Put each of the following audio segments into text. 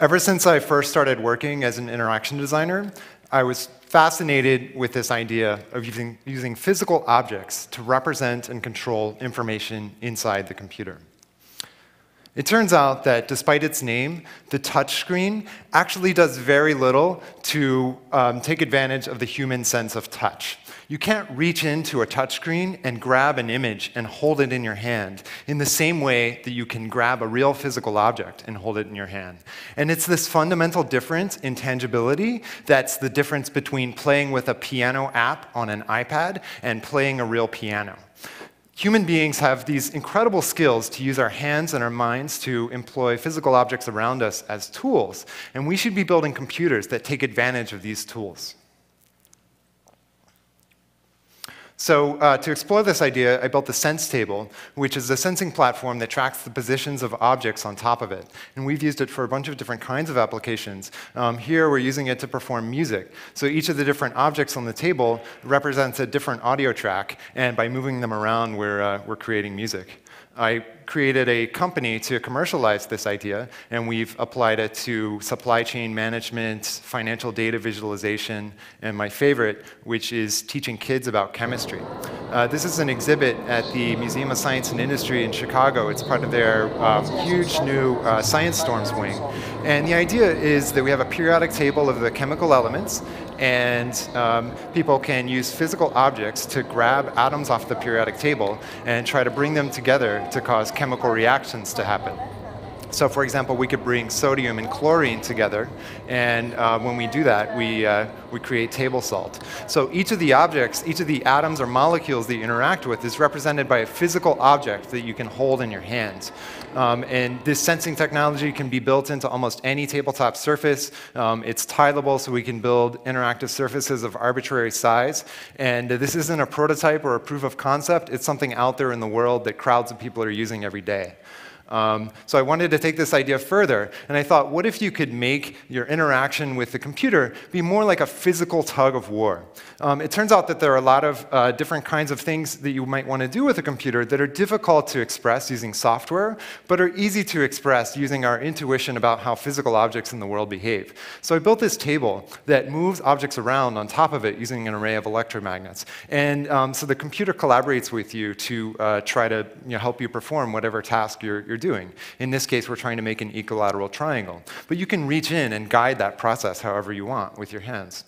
Ever since I first started working as an interaction designer, I was fascinated with this idea of using, using physical objects to represent and control information inside the computer. It turns out that despite its name, the touchscreen actually does very little to um, take advantage of the human sense of touch. You can't reach into a touchscreen and grab an image and hold it in your hand in the same way that you can grab a real physical object and hold it in your hand. And it's this fundamental difference in tangibility that's the difference between playing with a piano app on an iPad and playing a real piano. Human beings have these incredible skills to use our hands and our minds to employ physical objects around us as tools, and we should be building computers that take advantage of these tools. So uh, to explore this idea, I built the Sense table, which is a sensing platform that tracks the positions of objects on top of it. And we've used it for a bunch of different kinds of applications. Um, here, we're using it to perform music. So each of the different objects on the table represents a different audio track, and by moving them around, we're, uh, we're creating music. I created a company to commercialize this idea, and we've applied it to supply chain management, financial data visualization, and my favorite, which is teaching kids about chemistry. Uh, this is an exhibit at the Museum of Science and Industry in Chicago. It's part of their um, huge new uh, Science Storms wing. And the idea is that we have a periodic table of the chemical elements, and um, people can use physical objects to grab atoms off the periodic table and try to bring them together to cause chemical reactions to happen. So for example, we could bring sodium and chlorine together, and uh, when we do that, we, uh, we create table salt. So each of the objects, each of the atoms or molecules that you interact with is represented by a physical object that you can hold in your hands. Um, and this sensing technology can be built into almost any tabletop surface. Um, it's tileable, so we can build interactive surfaces of arbitrary size. And this isn't a prototype or a proof of concept. It's something out there in the world that crowds of people are using every day. Um, so I wanted to take this idea further, and I thought, what if you could make your interaction with the computer be more like a physical tug of war? Um, it turns out that there are a lot of uh, different kinds of things that you might want to do with a computer that are difficult to express using software, but are easy to express using our intuition about how physical objects in the world behave. So I built this table that moves objects around on top of it using an array of electromagnets. And um, so the computer collaborates with you to uh, try to you know, help you perform whatever task you're, you're doing. In this case, we're trying to make an equilateral triangle. But you can reach in and guide that process however you want with your hands.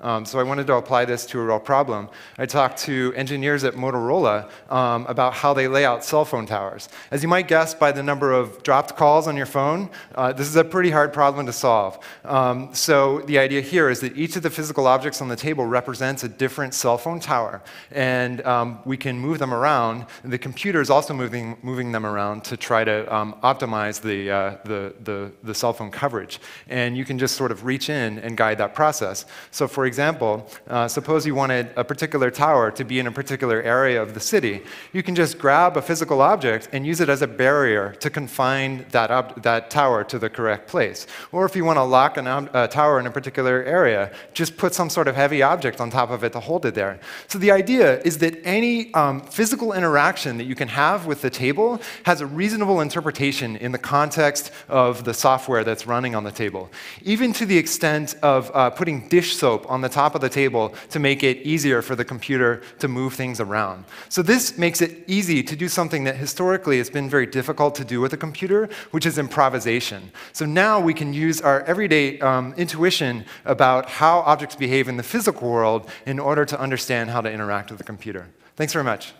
Um, so I wanted to apply this to a real problem. I talked to engineers at Motorola um, about how they lay out cell phone towers. As you might guess by the number of dropped calls on your phone, uh, this is a pretty hard problem to solve. Um, so the idea here is that each of the physical objects on the table represents a different cell phone tower, and um, we can move them around. The computer is also moving, moving them around to try to um, optimize the, uh, the, the, the cell phone coverage. And you can just sort of reach in and guide that process. So for example, uh, suppose you wanted a particular tower to be in a particular area of the city. You can just grab a physical object and use it as a barrier to confine that, that tower to the correct place. Or if you want to lock a tower in a particular area, just put some sort of heavy object on top of it to hold it there. So the idea is that any um, physical interaction that you can have with the table has a reasonable interpretation in the context of the software that's running on the table. Even to the extent of uh, putting dish soap on on the top of the table to make it easier for the computer to move things around. So this makes it easy to do something that historically has been very difficult to do with a computer, which is improvisation. So now we can use our everyday um, intuition about how objects behave in the physical world in order to understand how to interact with the computer. Thanks very much.